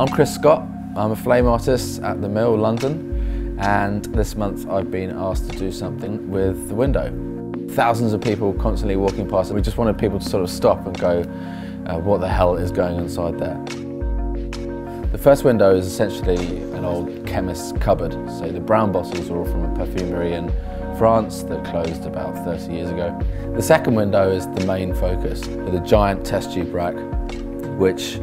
I'm Chris Scott. I'm a flame artist at the Mill, London, and this month I've been asked to do something with the window. Thousands of people constantly walking past, we just wanted people to sort of stop and go, uh, what the hell is going inside there? The first window is essentially an old chemist's cupboard. So the brown bottles are all from a perfumery in France that closed about 30 years ago. The second window is the main focus with a giant test tube rack, which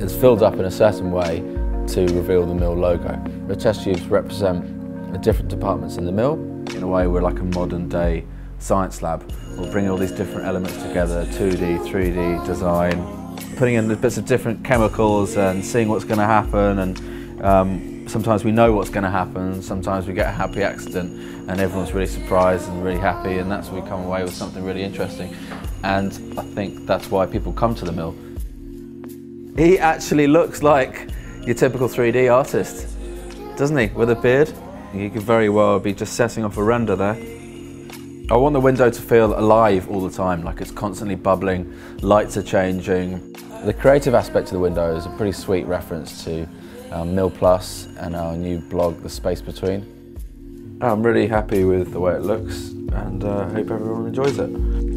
is filled up in a certain way to reveal the mill logo. The test tubes represent the different departments in the mill. In a way, we're like a modern day science lab. We'll bring all these different elements together, 2D, 3D design, putting in the bits of different chemicals and seeing what's going to happen and um, sometimes we know what's going to happen, sometimes we get a happy accident and everyone's really surprised and really happy and that's when we come away with something really interesting and I think that's why people come to the mill. He actually looks like your typical 3D artist, doesn't he? With a beard. He could very well be just setting off a render there. I want the window to feel alive all the time, like it's constantly bubbling, lights are changing. The creative aspect of the window is a pretty sweet reference to um, Mill Plus and our new blog, The Space Between. I'm really happy with the way it looks and uh, hope everyone enjoys it.